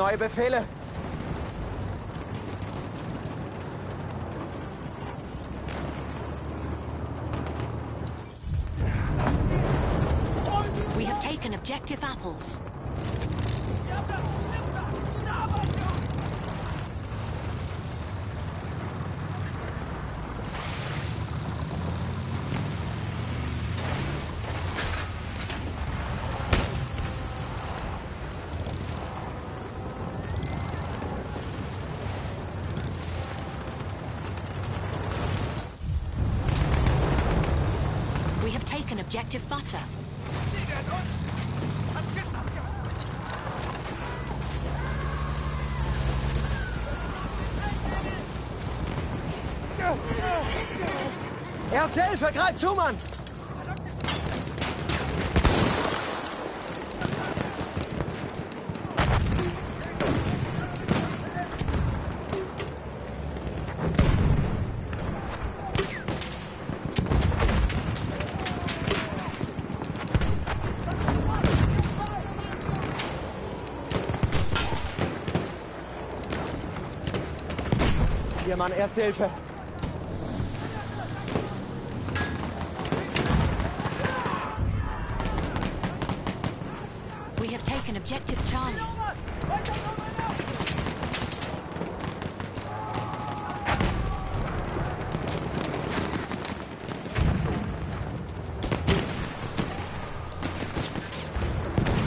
Neue Befehle? We have taken objective apples. Objective butter. Erste Hilfe, greif zu, Mann! Mann, Erste Hilfe. We have taken objective Charlie.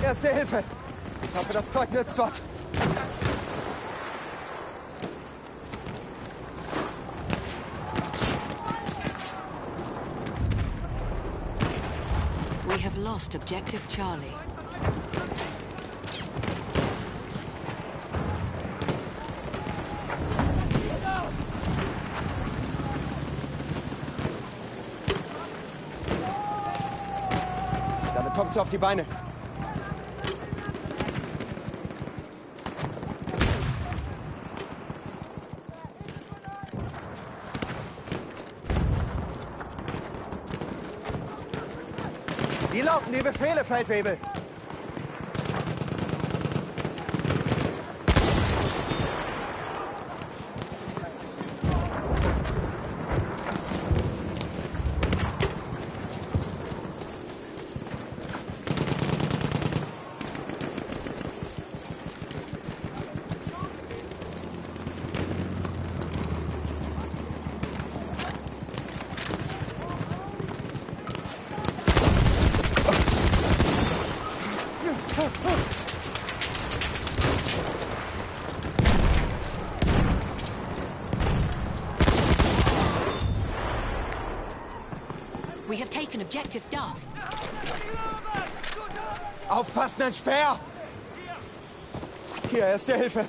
Erste Hilfe. Ich hoffe, das Zeug nützt was. Lost objective Charlie. Damit kommst du auf die Beine. Befehle, Feldwebel? We have taken objective Duff. Aufpassen, ein Speer! Hier, Erste Hilfe.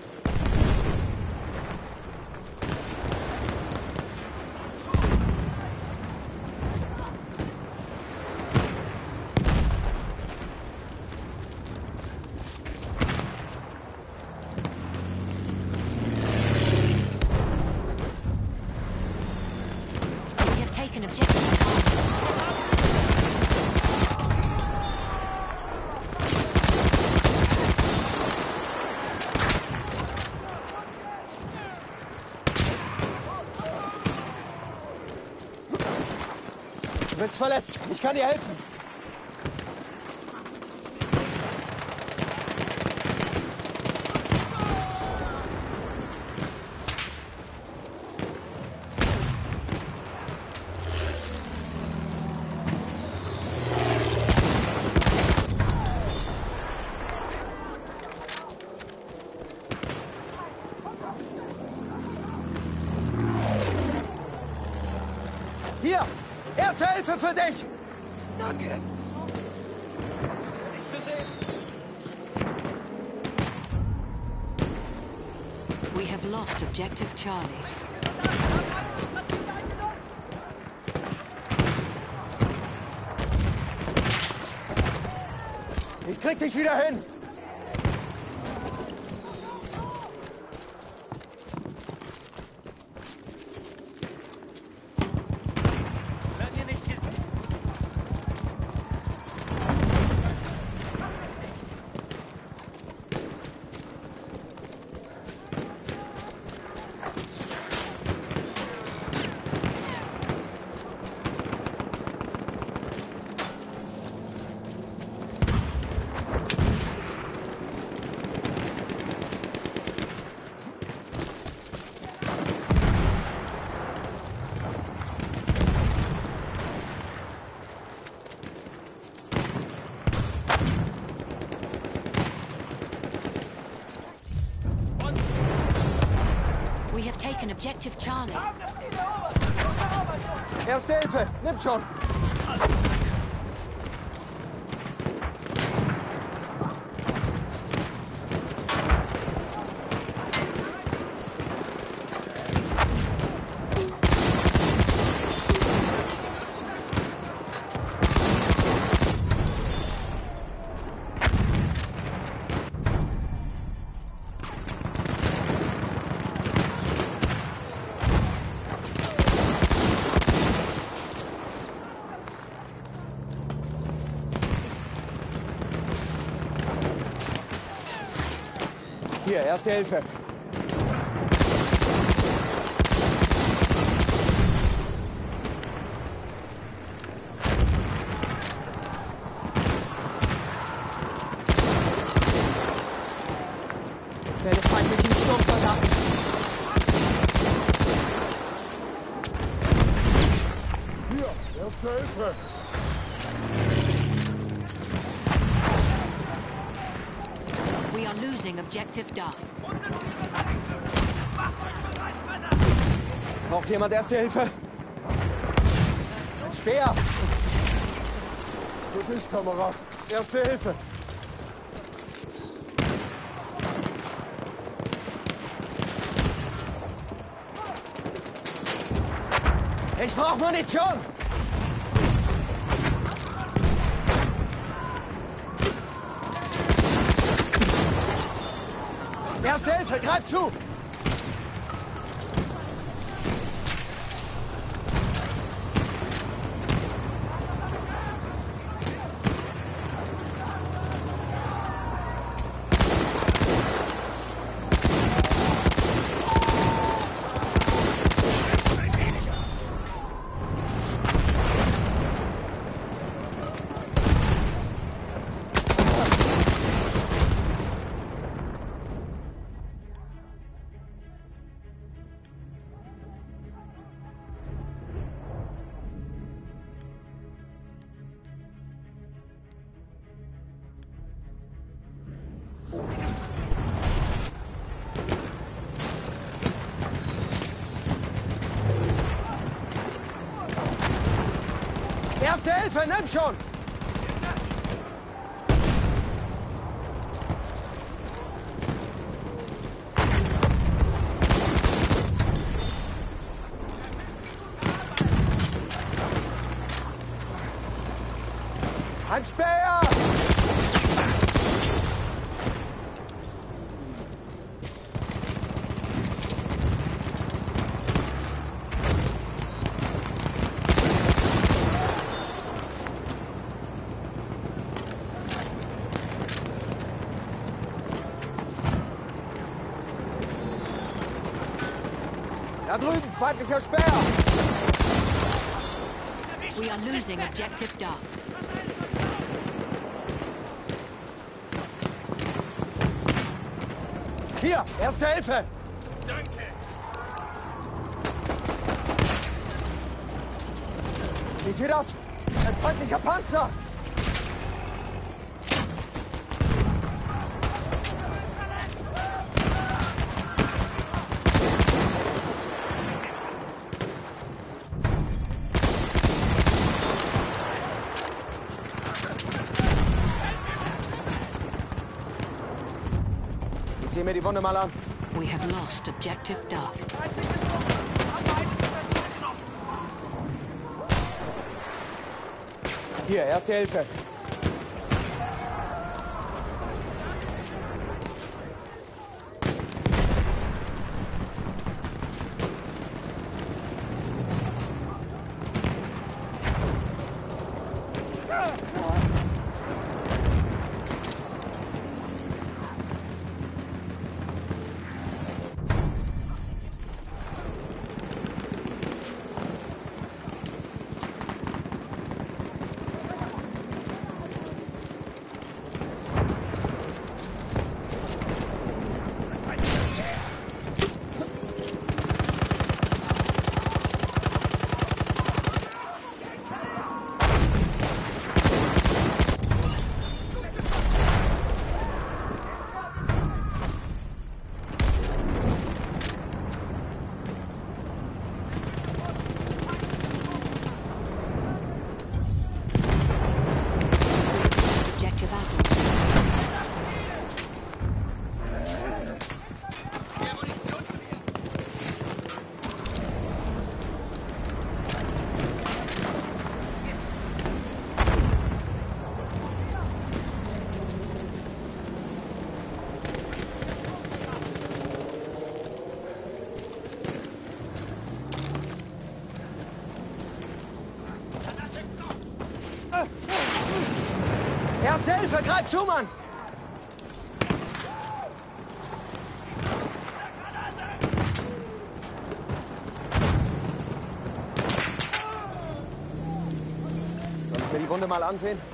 We have taken objective Charlie. Du bist verletzt. Ich kann dir helfen. Hier! Erste Hilfe für dich! Danke! Nicht zu sehen. We have lost objective Charlie. Ich krieg dich wieder hin! Hilfe, erste Hilfe. Werde feindlichen Sturmsoldaten. Hier, erste Hilfe. We are losing objective Duff. Braucht jemand erste Hilfe? Ein Speer. Für dich, Kamerad. Erste Hilfe. Ich brauche Munition. Erste Hilfe, greif zu. Erste feindlicher Speer! We are losing objective Duff. Hier, erste Hilfe! Danke. Seht ihr das? Ein feindlicher Panzer! Ich sehe mir die Wunde mal an. We have lost objective Duff. Hier, erste Hilfe. Greif zu, Mann! Soll ich mir die Wunde mal ansehen?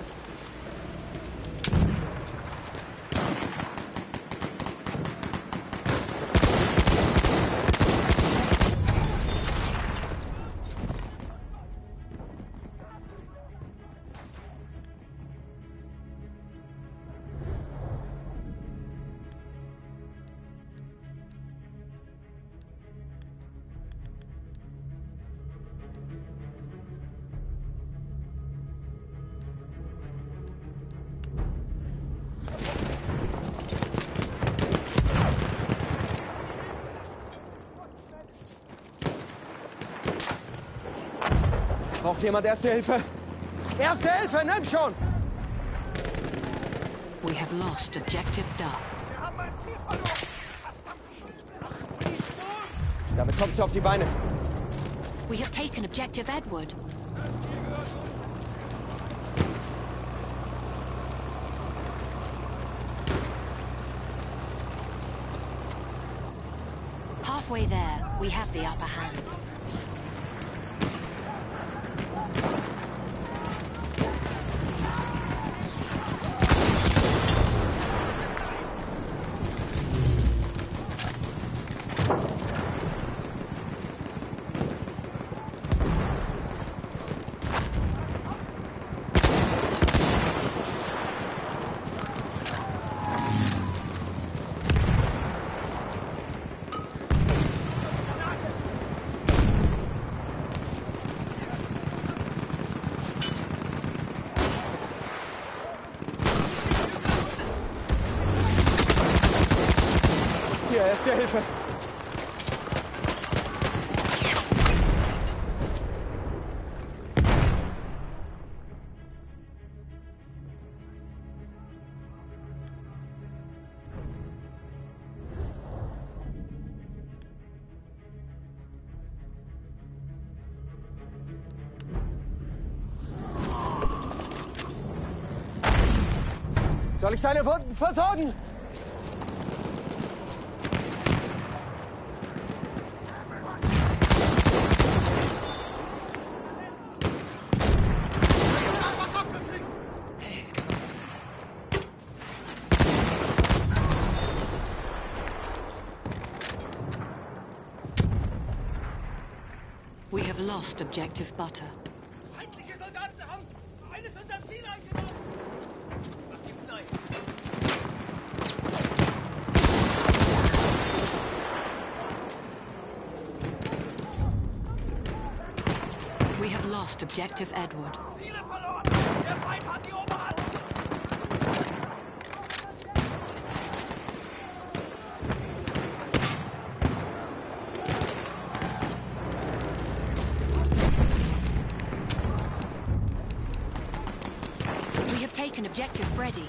Jemand Erste Hilfe? Erste Hilfe, nimm schon! We have lost objective Duff. Damit kommst du auf die Beine. We have taken objective Edward. Halfway there, we have the upper hand. Hilfe. Soll ich deine Wunden versorgen? Objective Butter. We have lost objective Edward. Ziele verloren. Der Feind hat die Oberhand. We have taken objective Freddy.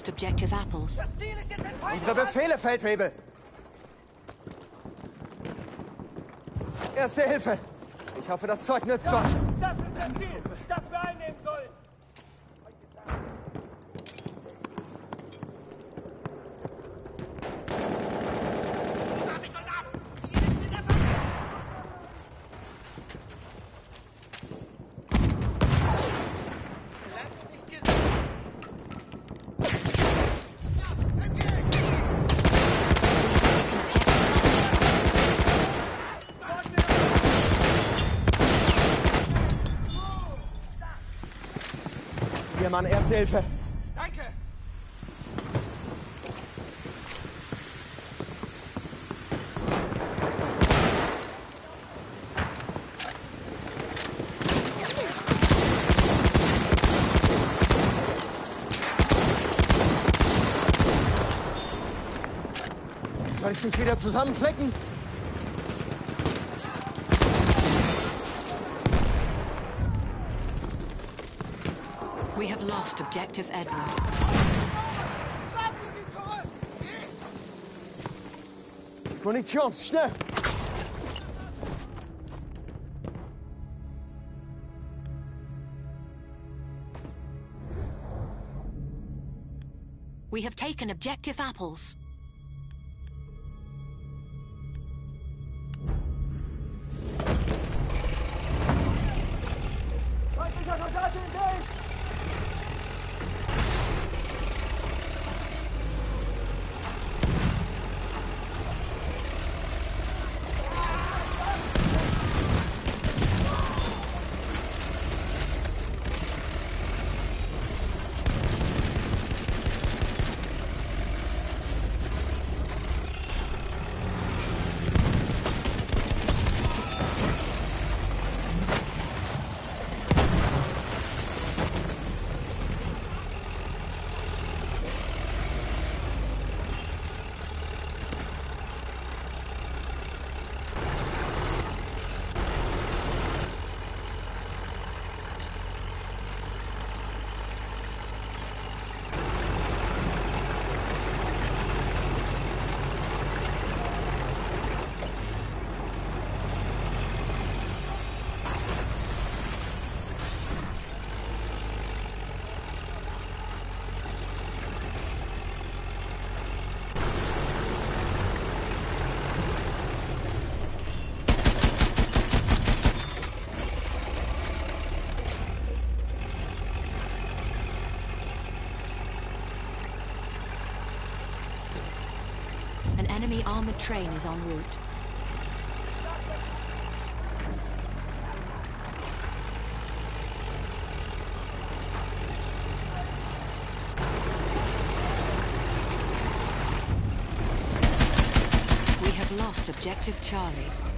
Lost objective Apples. Das Ziel ist jetzt ein Feind. Unsere Befehle, Feldwebel. Erste Hilfe. Ich hoffe, das Zeug nützt was. Das ist das Ziel, das wir einnehmen sollen. Mann, Erste Hilfe. Danke! Soll ich dich wieder zusammenflecken? Lost objective Edward. Schlagen Sie sie zurück! Ich! Munition, schnell! We have taken objective apples. Enemy armored train is en route. We have lost objective Charlie.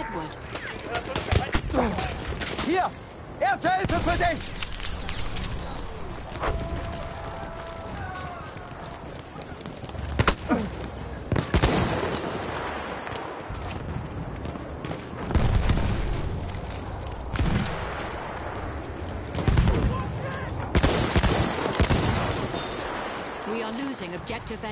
Edward. Hier! Erste Hilfe für dich! We are losing objective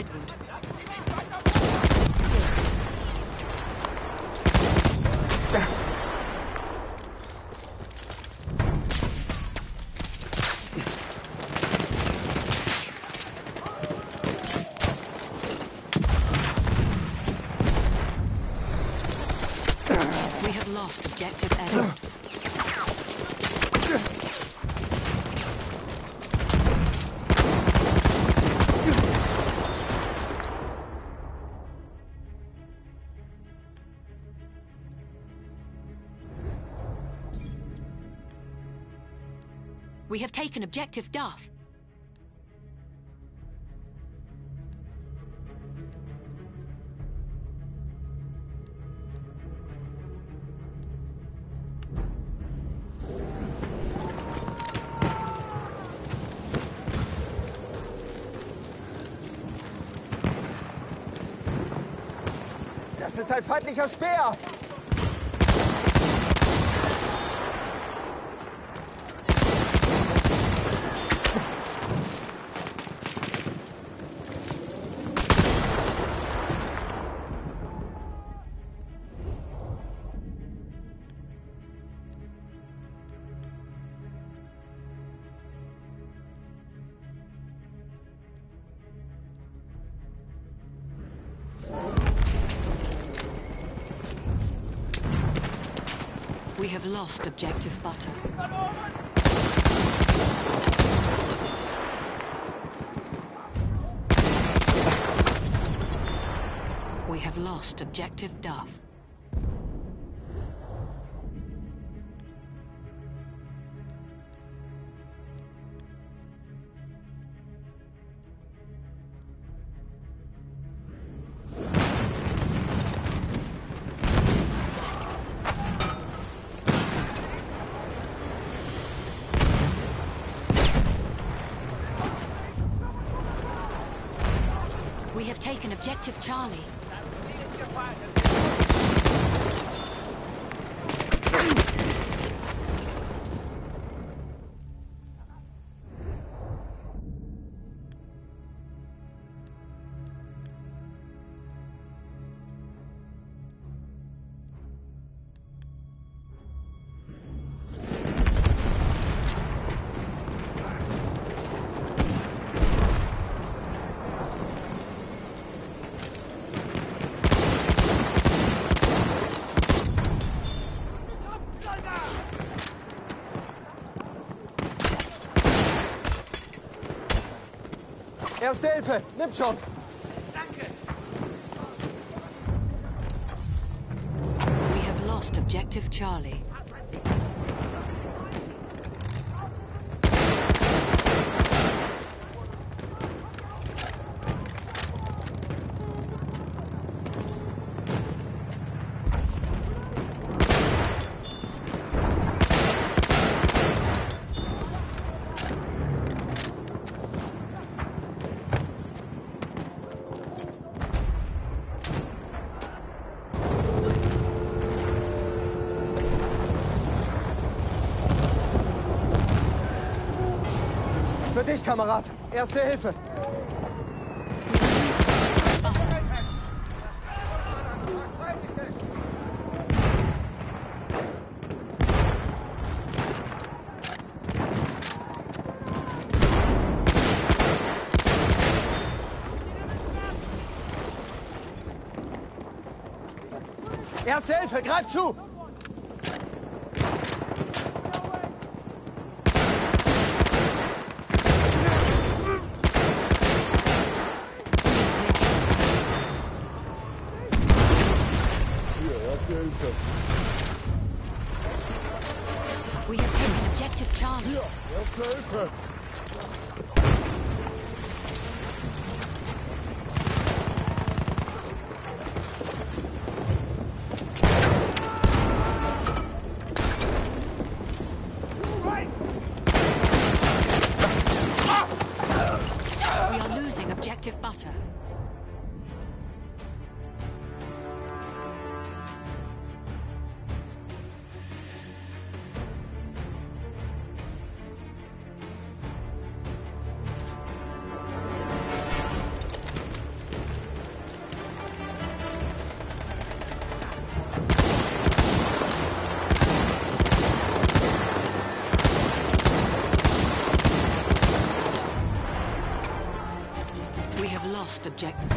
We have taken objective Duff. Das ist ein feindlicher Speer! Lost objective butter. We have lost objective Duff. Charlie. Erste Hilfe! Nimm schon! We have lost objective Charlie. Dich, Kamerad! Erste Hilfe! Erste Hilfe! Greif zu! Lost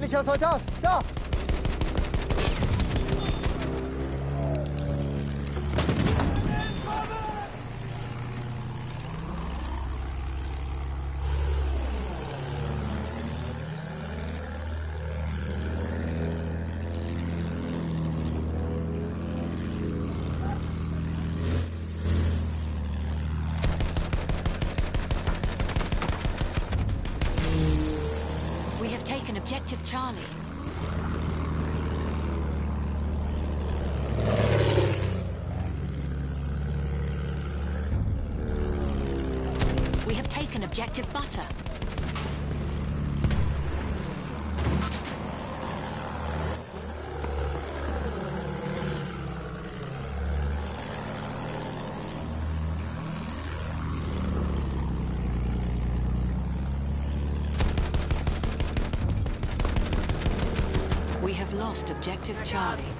feindlicher Soldat! objective Charlie.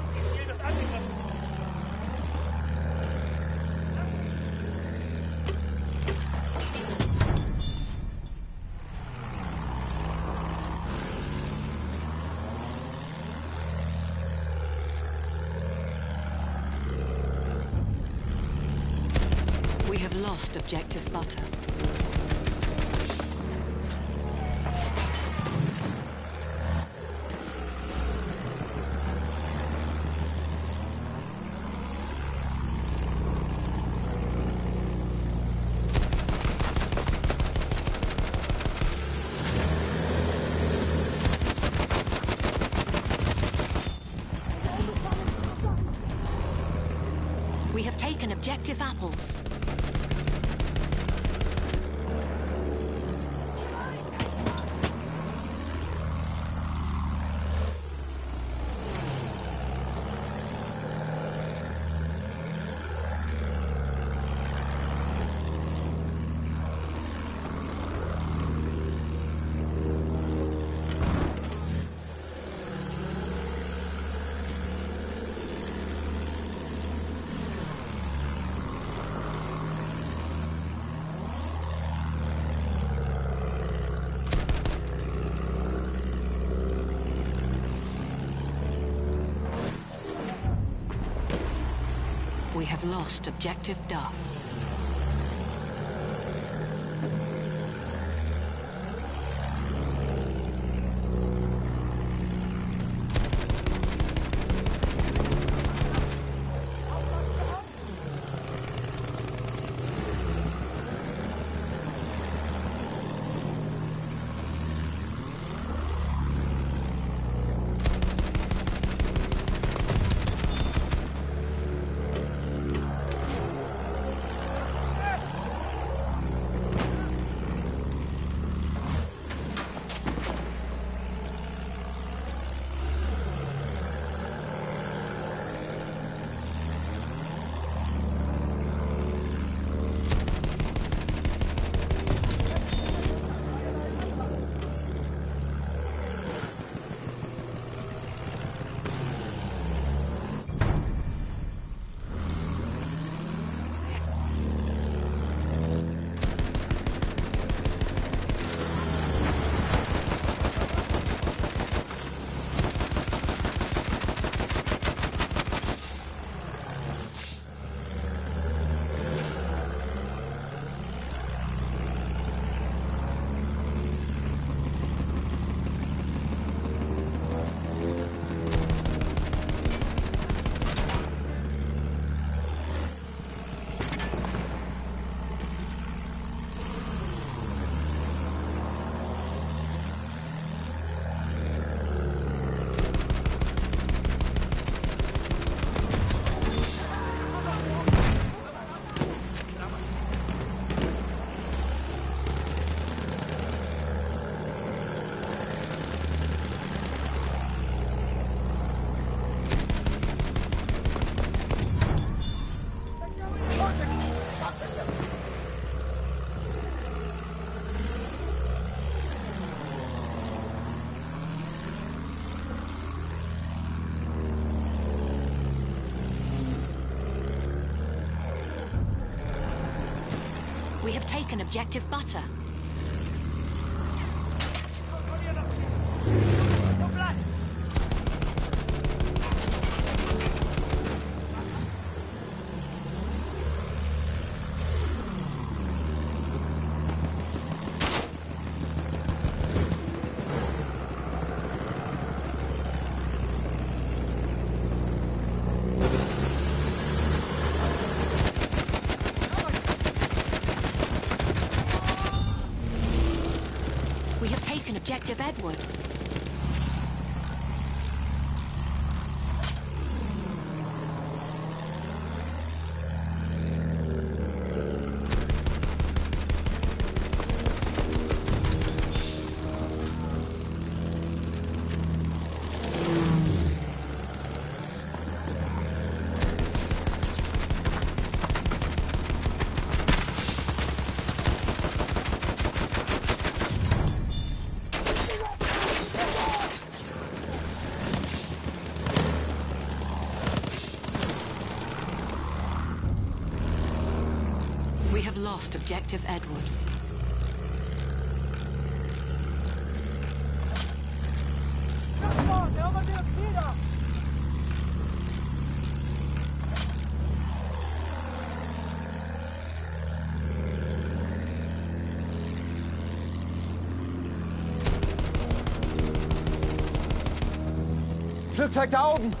radioactive apples. Have lost objective Duff. Taken objective butter. We have taken objective Edward. We have lost objective Edward. Flugzeug da oben!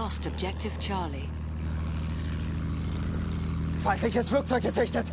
Lost objective Charlie. Feindliches Flugzeug gesichtet.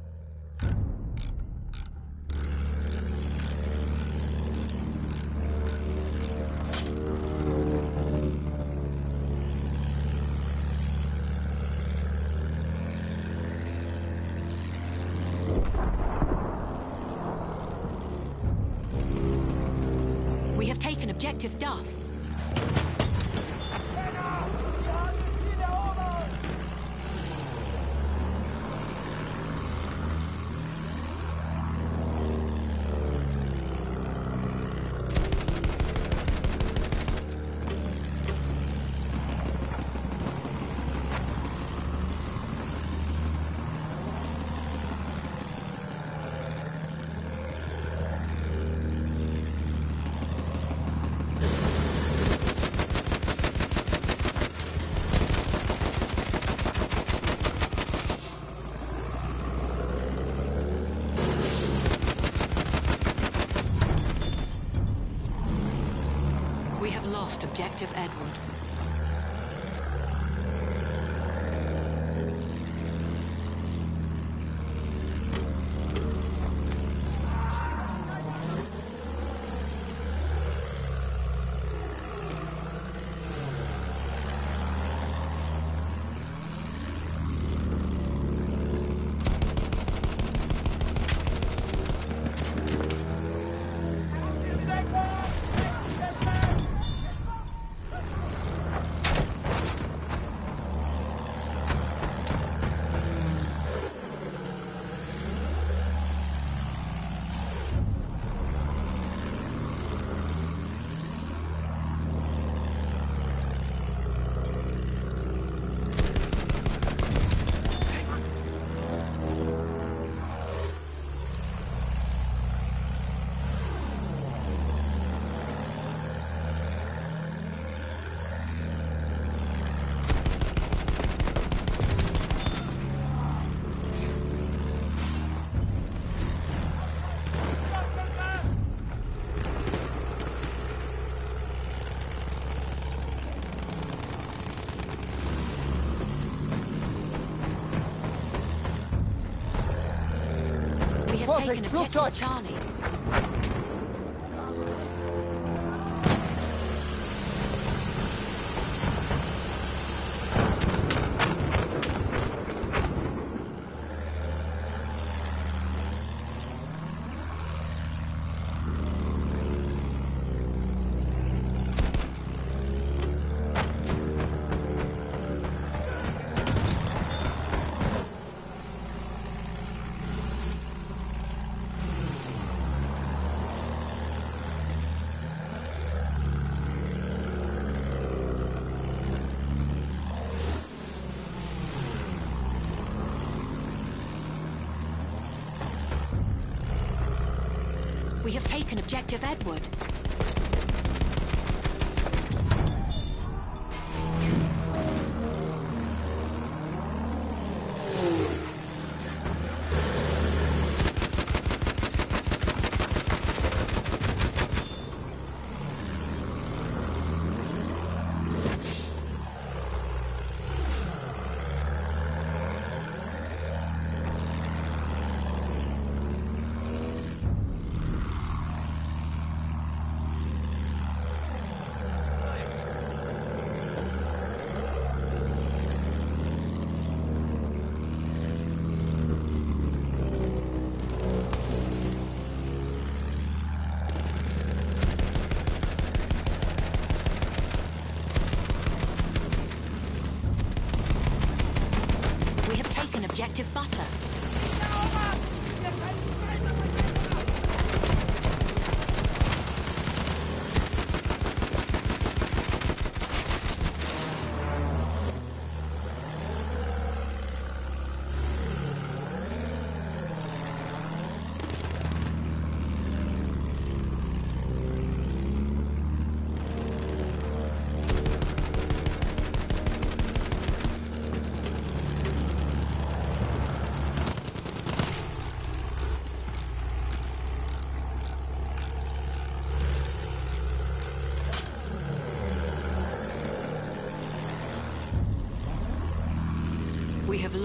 lost Objective Edward. We have Vorsicht, objective Edward.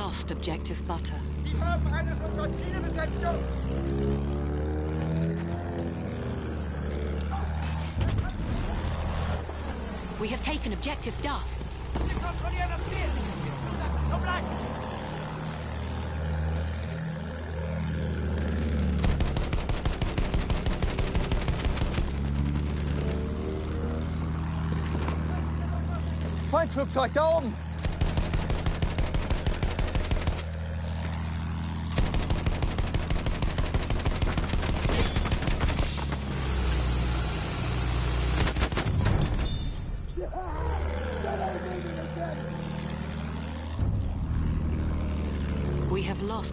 Lost objective Butter. Die haben eines unserer Ziele besetzt, Jungs! We have taken objective Duff. Wir kontrollieren das Ziel! Das ist so bleibt! Feindflugzeug da oben! We have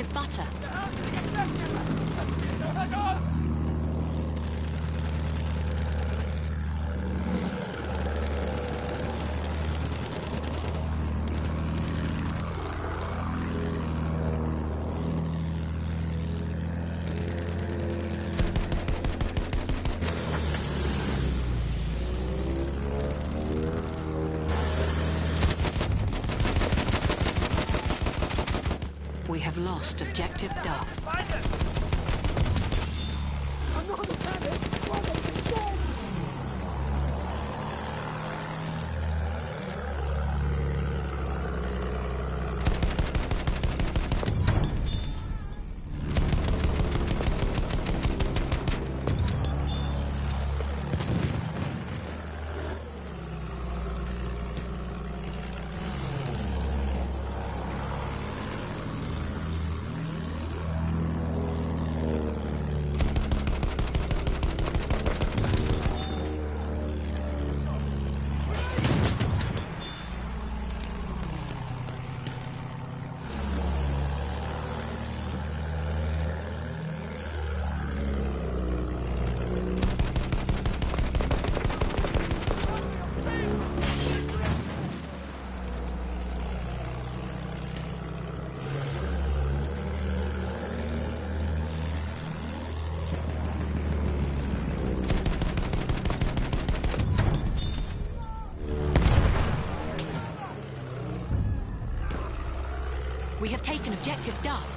Objective butter. Objective Duff.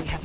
We have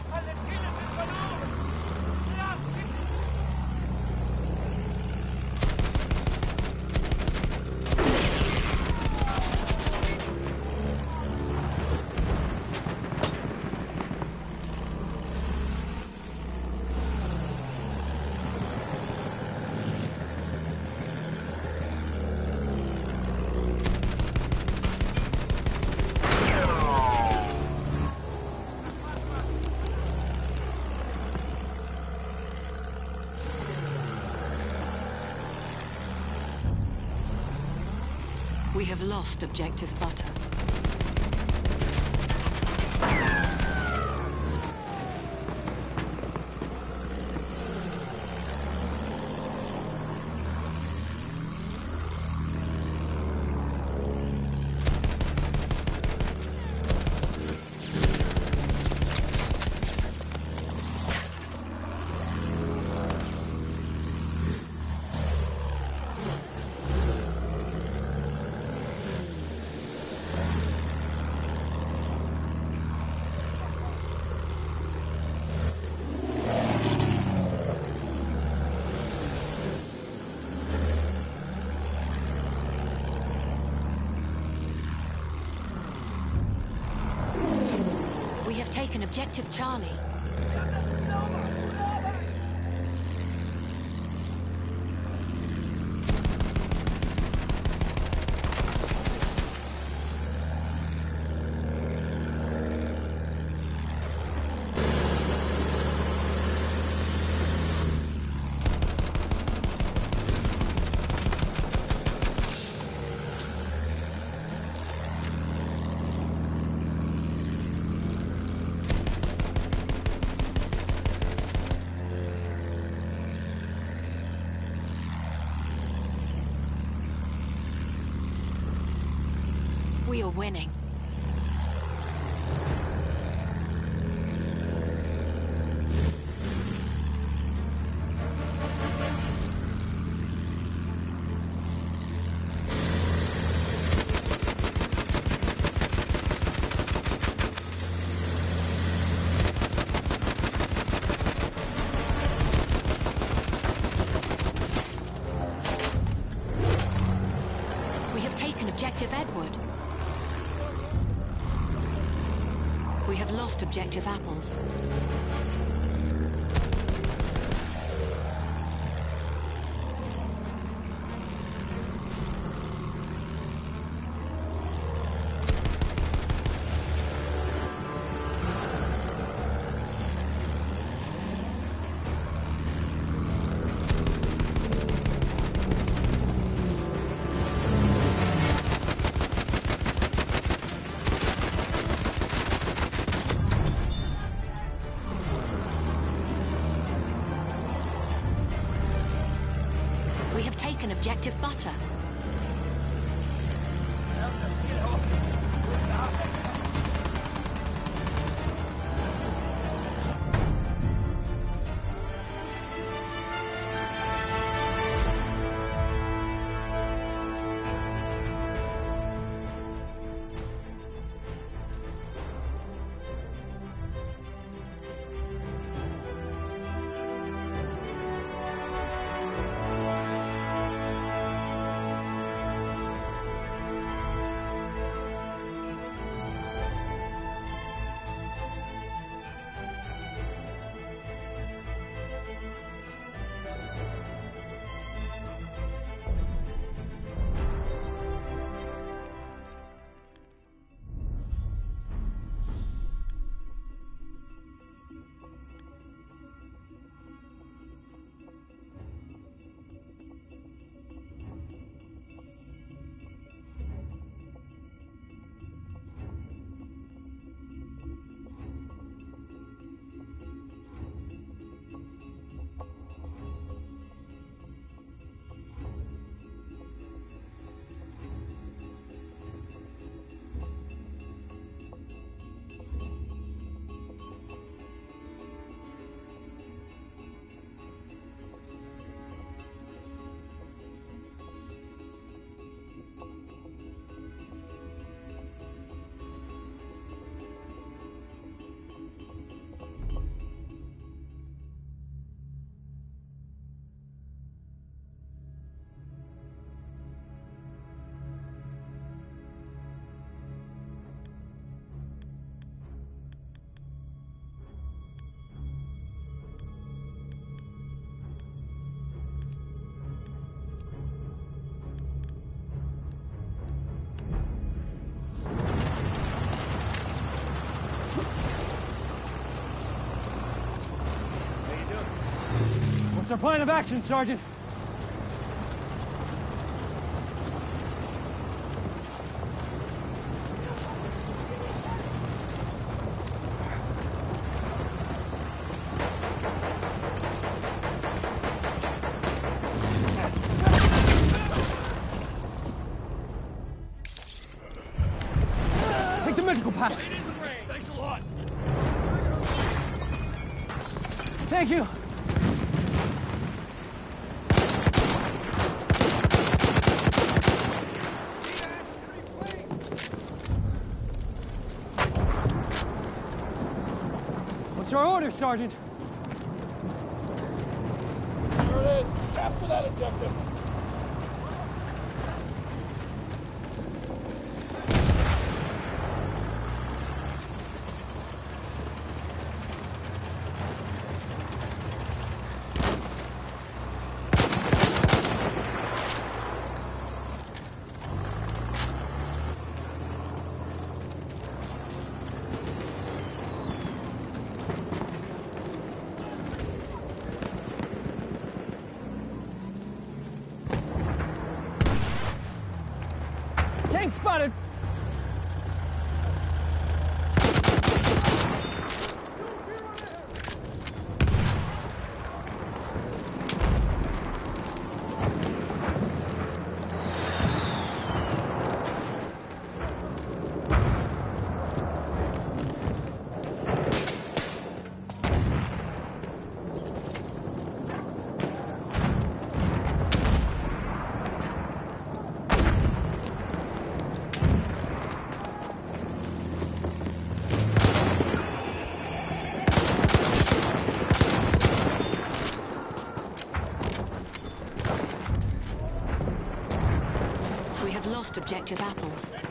Have lost objective butter. We have taken objective Charlie. winning. objective apples. That's our plan of action, Sergeant. comercial a gente spotted objective apples.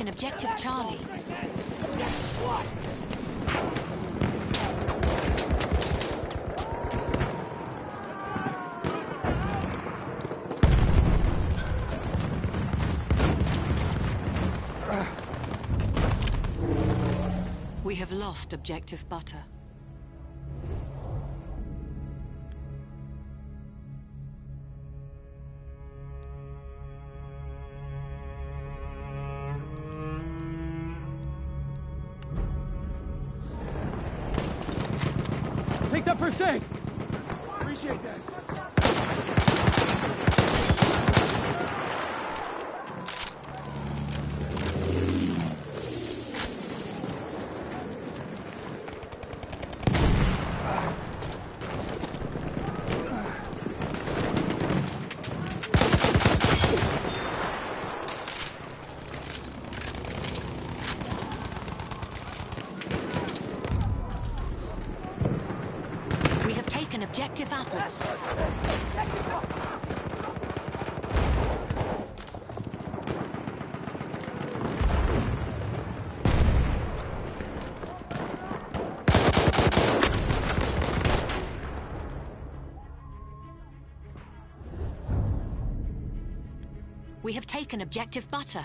an objective Charlie. We have lost objective butter. Objective apples. We have taken objective butter.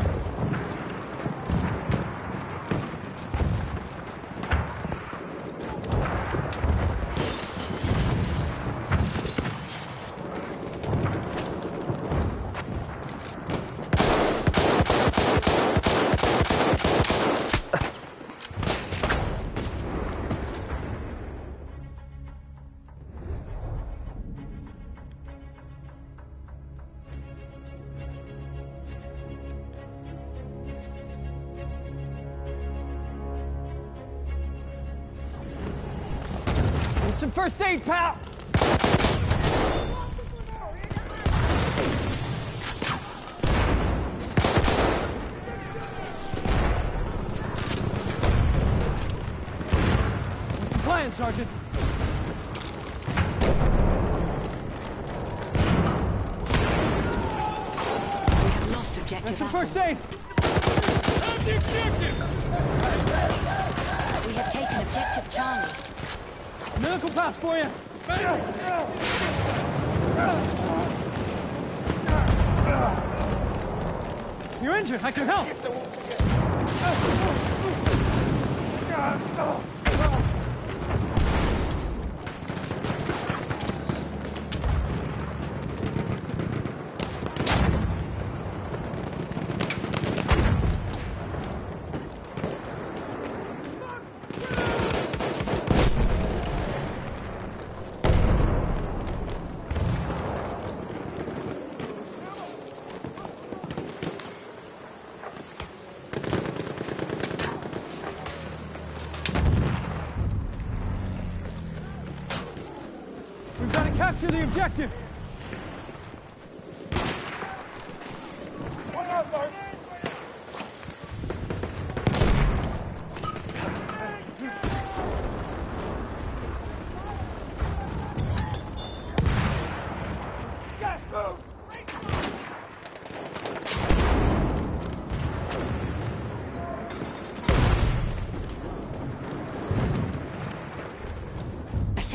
Capture the objective!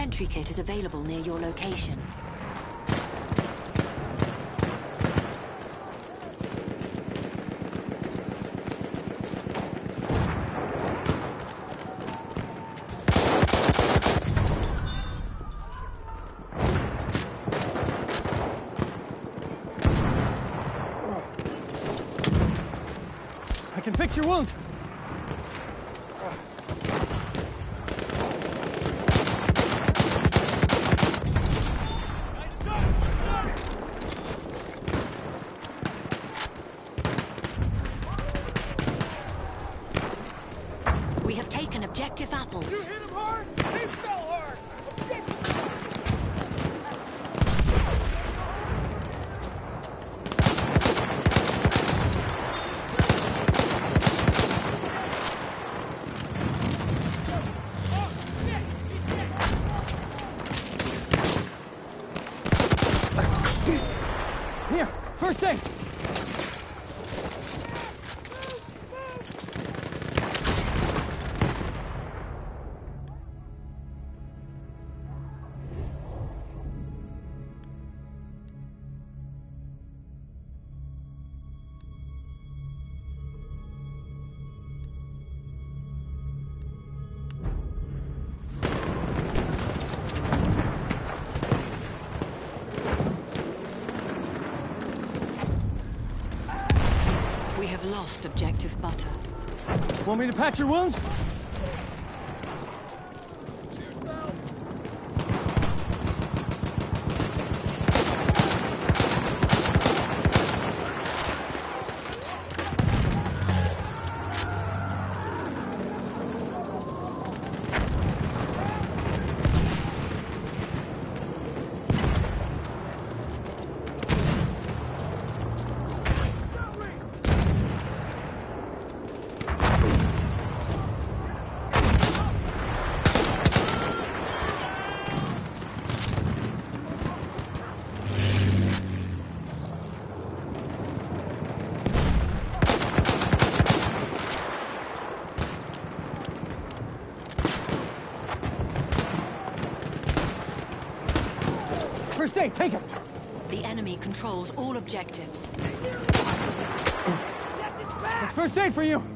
A sentry kit is available near your location. I can fix your wounds! Want me to patch your wounds? Aid, take it! The enemy controls all objectives. That's first aid for you!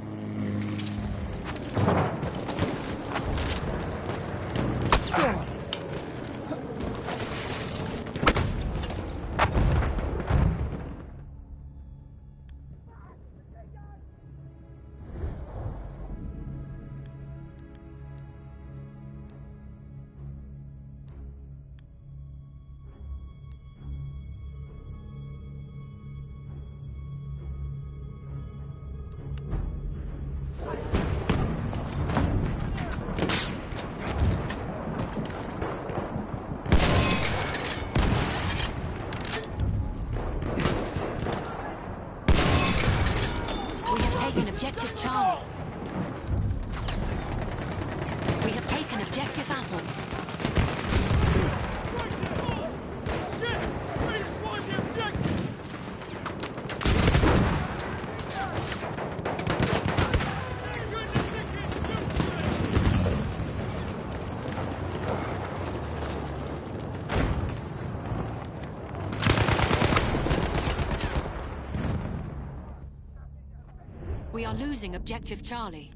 Are losing objective Charlie.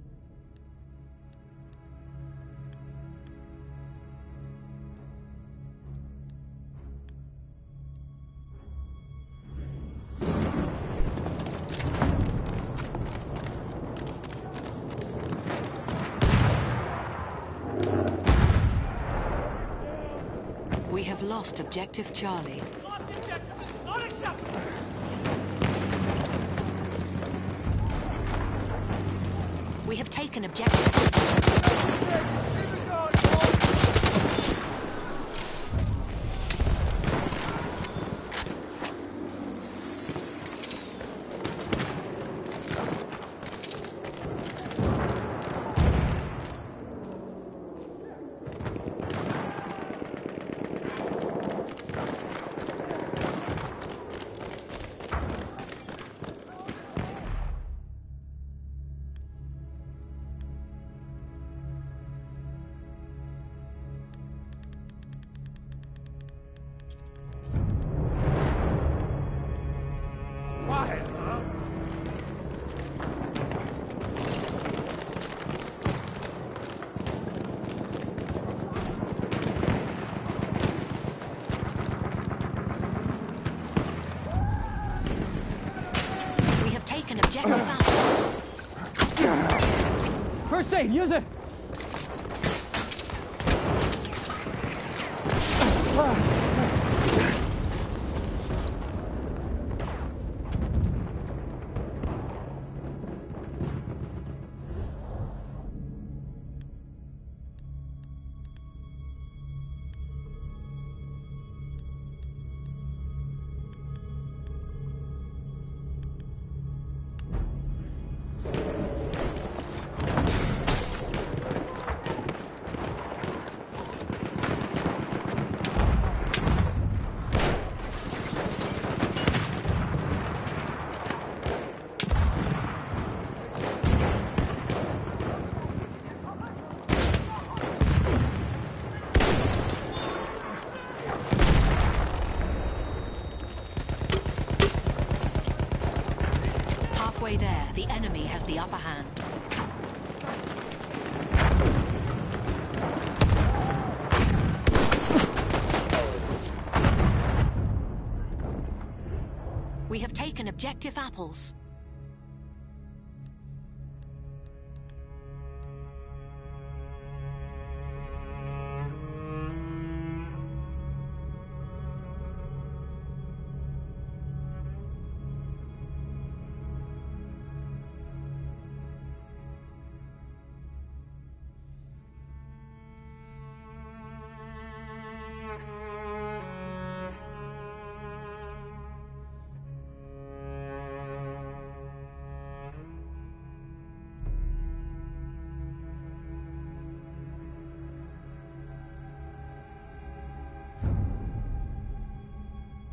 We have lost objective Charlie. First aid, use objective apples.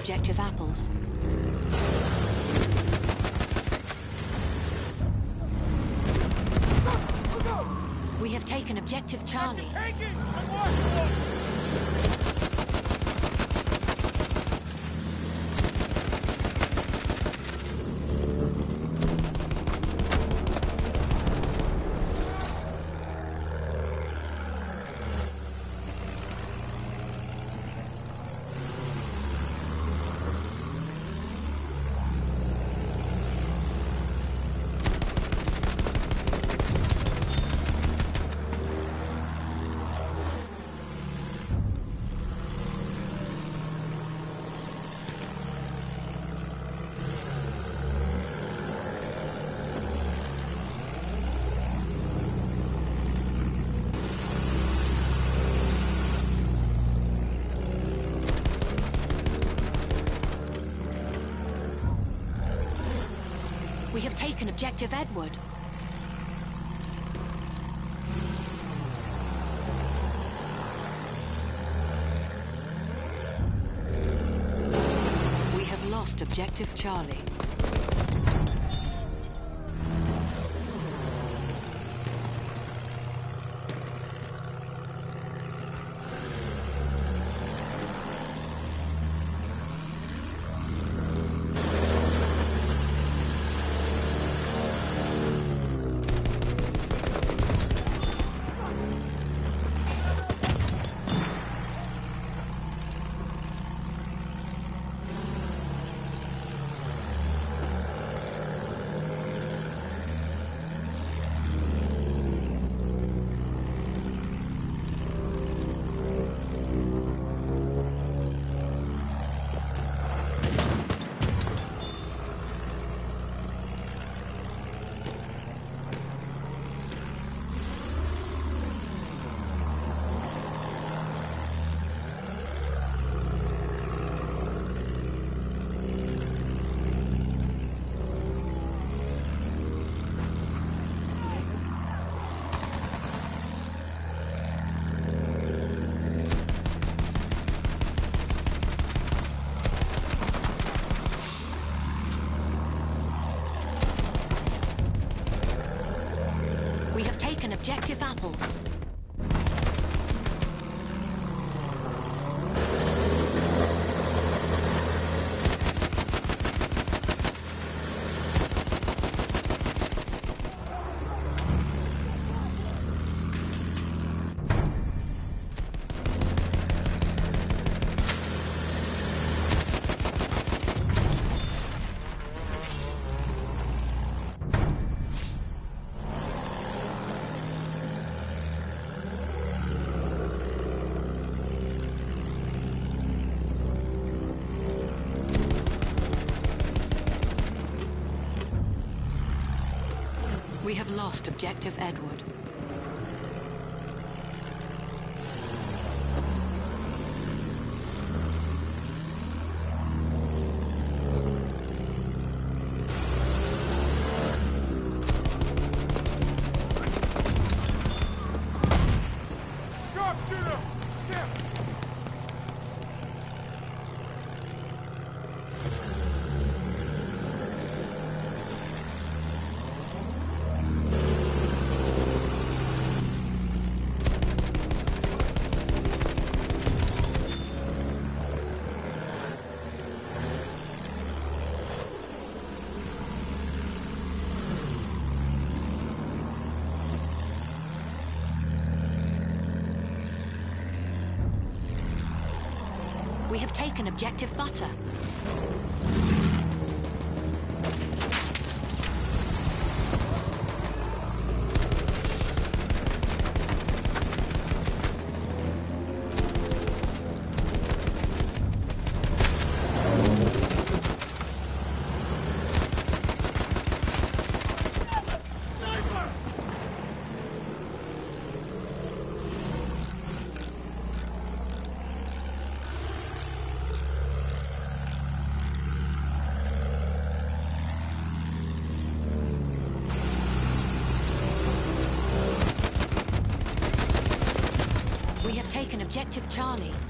Objective apples. We have taken objective Charlie. Taken objective Edward. We have lost objective Charlie. Lost objective Edward. Taken objective butter. Charlie.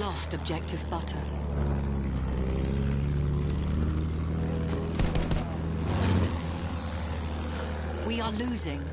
lost objective butter. We are losing.